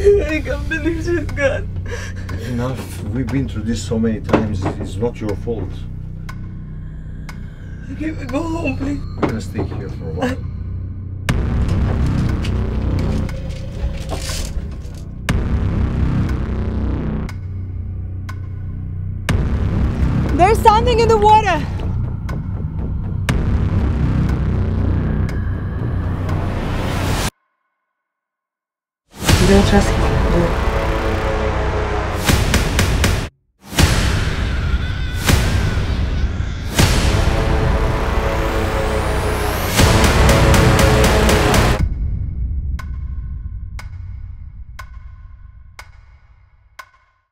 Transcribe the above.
I can't believe she's gone. Enough. We've been through this so many times. It's not your fault. Can we go home, please? We're gonna stay here for a while. There's something in the water. Deus já se you.